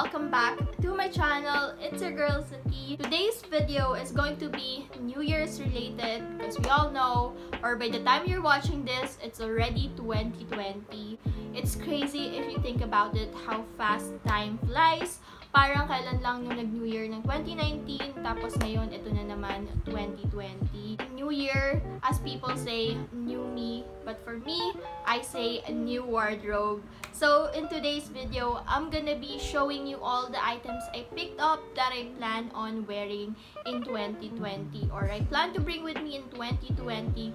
welcome back to my channel. It's your girl Sati. Today's video is going to be New Year's related because we all know or by the time you're watching this, it's already 2020. It's crazy if you think about it how fast time flies. Parang kailan lang yung nag-New Year ng 2019 tapos ngayon ito na naman 2020. New Year, as people say, new me. But for me, I say a new wardrobe. So, in today's video, I'm gonna be showing you all the items I picked up that I plan on wearing in 2020 or I plan to bring with me in 2020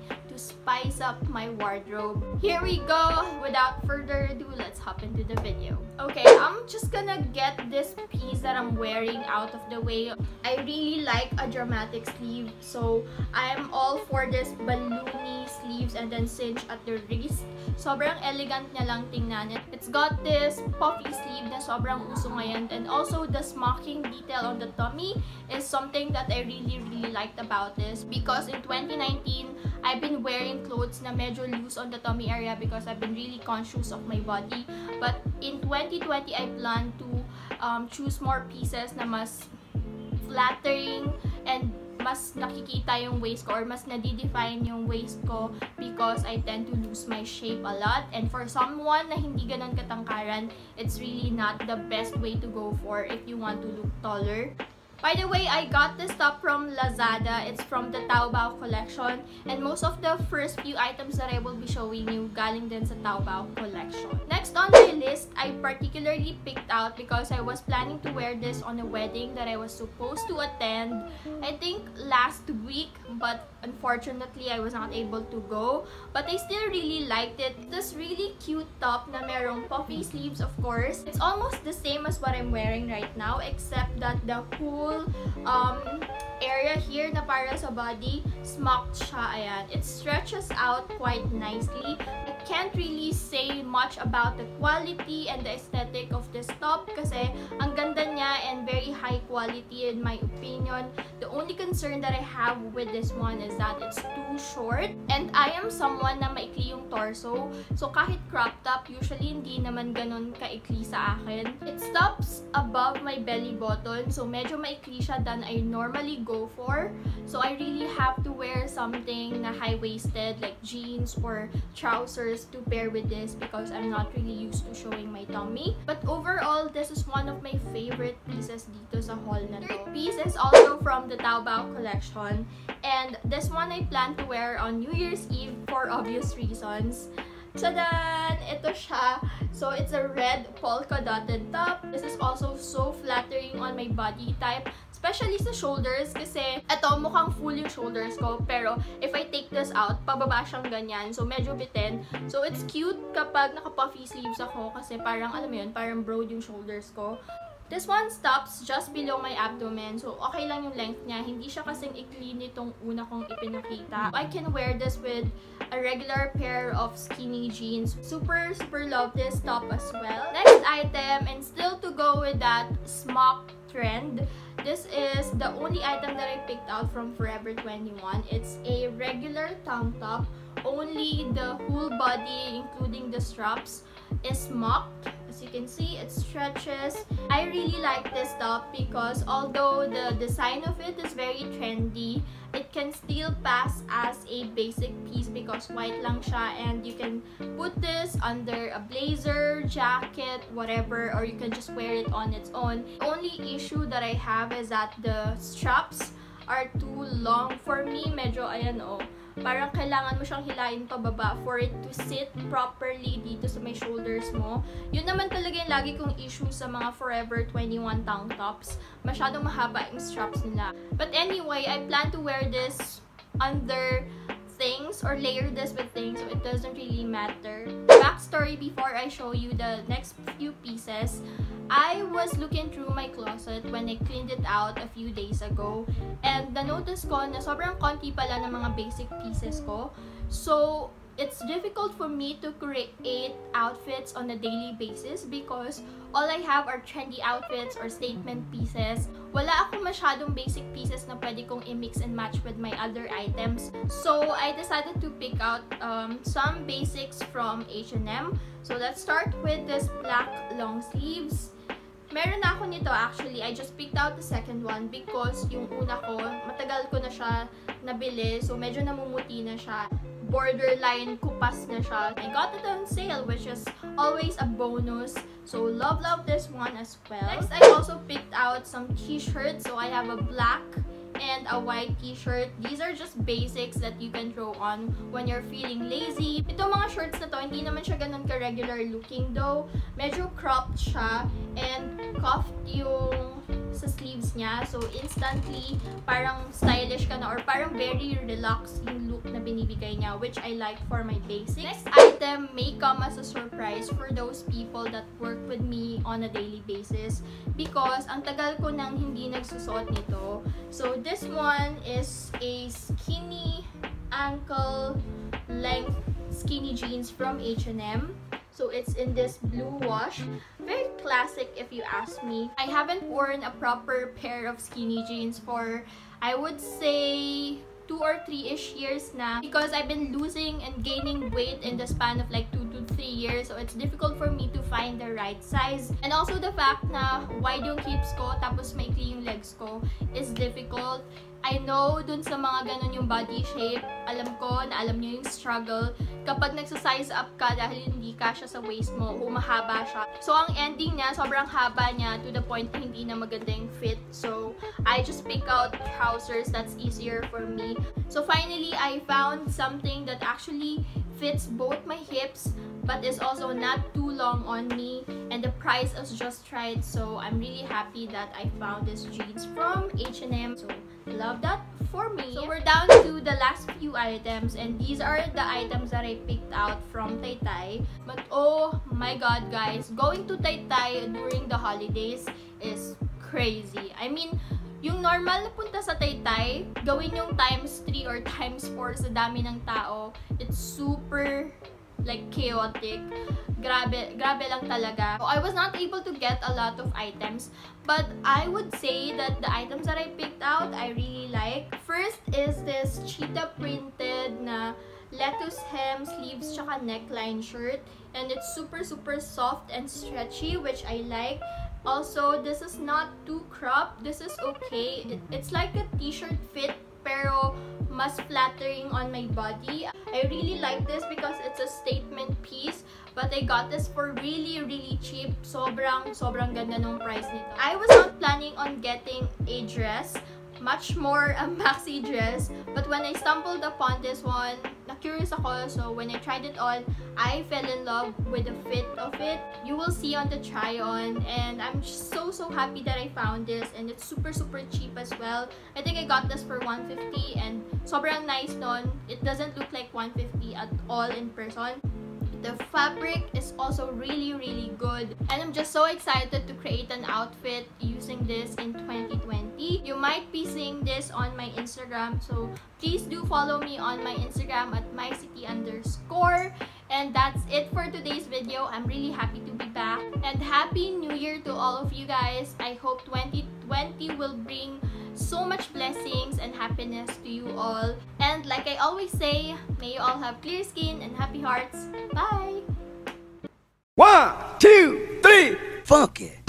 to spice up my wardrobe. Here we go! Without further ado, hop into the video. Okay, I'm just gonna get this piece that I'm wearing out of the way. I really like a dramatic sleeve, so I'm all for this balloony sleeves and then cinch at the wrist. Sobrang elegant niya lang tingnan. It's got this puffy sleeve na sobrang uso ngayon and also the smocking detail on the tummy is something that I really really liked about this because in 2019, I've been wearing clothes na medyo loose on the tummy area because I've been really conscious of my body. But in 2020, I plan to um, choose more pieces na mas flattering and mas nakikita yung waist ko or mas nadidefine yung waist ko because I tend to lose my shape a lot. And for someone na hindi ganun katangkaran, it's really not the best way to go for if you want to look taller. By the way, I got this top from Lazada. It's from the Taobao collection. And most of the first few items that I will be showing you galing din sa Taobao collection. Next on my list, I particularly picked out because I was planning to wear this on a wedding that I was supposed to attend, I think last week. But unfortunately, I was not able to go. But I still really liked it. This really cute top na merong puffy sleeves, of course. It's almost the same as what I'm wearing right now, except that the whole um, area here na para sa body, smocked siya, ayan. It stretches out quite nicely. I can't really say much about the quality and the aesthetic of this top kasi ang ganda niya and very high quality in my opinion. The only concern that I have with this one is that it's too short and I am someone na maikli yung torso. So kahit crop top, usually hindi naman ganun kaikli sa akin. It stops above my belly button so medyo maikli siya than I normally go for. So I really have to wear something high-waisted like jeans or trousers to pair with this because I'm not really used to showing my tummy. But overall, this is one of my favorite pieces dito sa haul na to. Third piece is also from the Taobao collection. And this one I plan to wear on New Year's Eve for obvious reasons. Tadan! Ito siya. So, it's a red polka dotted top. This is also so flattering on my body type. Especially sa shoulders kasi ito mukhang full yung shoulders ko. Pero if I take this out, pababa siyang ganyan. So, medyo bitin. So, it's cute kapag naka-puffy sleeves ako kasi parang, alam mo yun, parang broad yung shoulders ko. This one stops just below my abdomen. So, okay lang yung length niya. Hindi siya kasing ikli nitong una kong ipinakita. I can wear this with a regular pair of skinny jeans. Super, super love this top as well. Next item, and still to go with that smock trend, this is the only item that I picked out from Forever 21. It's a regular tank top. Only the whole body, including the straps, is mocked. As you can see, it stretches. I really like this top because although the design of it is very trendy, can still pass as a basic piece because white lang siya and you can put this under a blazer, jacket, whatever, or you can just wear it on its own. The only issue that I have is that the straps are too long for me. Medyo, ayan oh, parang kailangan mo siyang hilain pababa for it to sit properly dito sa may shoulders mo. Yun naman talaga yung lagi kong issue sa mga Forever 21 tank tops. Masyadong mahaba yung straps nila. But anyway, I plan to wear this under things or layer this with things so it doesn't really matter. Backstory before I show you the next few pieces. I was looking through my closet when I cleaned it out a few days ago and na-notice ko na sobrang konti pala ng mga basic pieces ko. So, it's difficult for me to create outfits on a daily basis because all I have are trendy outfits or statement pieces. Wala akong masyadong basic pieces na pwede kong i-mix and match with my other items. So, I decided to pick out um, some basics from H&M. So, let's start with this black long sleeves. Meron na ako nito actually. I just picked out the second one because yung una ko, matagal ko na siya nabili. So, medyo namumuti na siya. Borderline kupas na siya. I got it on sale which is always a bonus. So, love love this one as well. Next, I also picked out some t-shirts. So, I have a black and a white t-shirt. These are just basics that you can throw on when you're feeling lazy. Itong mga shirts na to, hindi naman siya ganun ka-regular looking though. Medyo cropped siya and cuffed yung sa sleeves niya. So, instantly, parang stylish ka na or parang very relaxed yung look na binibigay niya, which I like for my basics. Next item may come as a surprise for those people that work with me on a daily basis because ang tagal ko nang hindi nagsusot nito. So, this one is a skinny ankle length skinny jeans from H&M. So it's in this blue wash. Very classic if you ask me. I haven't worn a proper pair of skinny jeans for, I would say, two or three-ish years na because I've been losing and gaining weight in the span of like two to three years so it's difficult for me to find the right size and also the fact na wide yung hips ko tapos maikli yung legs ko is difficult I know dun sa mga ganun yung body shape, alam ko na alam niyo yung struggle. Kapag nagsa-size up ka dahil hindi ka siya sa waist mo, humahaba siya. So, ang ending niya, sobrang haba niya to the point na hindi na maganda fit. So, I just pick out trousers that's easier for me. So, finally, I found something that actually fits both my hips but is also not too long on me and the price is just right so I'm really happy that I found this jeans from H&M so love that for me so we're down to the last few items and these are the items that I picked out from Taytay but oh my god guys going to Taytay during the holidays is crazy I mean yung normal na punta sa Taytay, gawin yung times 3 or times 4 sa dami ng tao. It's super like chaotic. Grabe, grabe lang talaga. I was not able to get a lot of items, but I would say that the items that I picked out, I really like. First is this cheetah printed na lettuce hem, sleeves, tsaka neckline shirt. And it's super, super soft and stretchy, which I like. Also, this is not too cropped. This is okay. It, it's like a t-shirt fit pero mas flattering on my body. I really like this because it's a statement piece. But I got this for really, really cheap. Sobrang, sobrang ganda nung price nito. I was not planning on getting a dress. Much more a maxi dress. But when I stumbled upon this one, na-curious ako. So, when I tried it on, I fell in love with the fit of it. You will see on the try-on. And I'm so, so happy that I found this. And it's super, super cheap as well. I think I got this for 150 and sobrang nice nun. It doesn't look like 150 at all in person. The fabric is also really, really good. And I'm just so excited to create an outfit using this in 2020. You might be seeing this on my Instagram. So please do follow me on my Instagram at mycity underscore. And that's it for today's video. I'm really happy to be back. And Happy New Year to all of you guys. I hope 2020 will bring so much blessings and happiness to you all. And like I always say, may you all have clear skin and happy hearts. Bye! One, two, three, funky.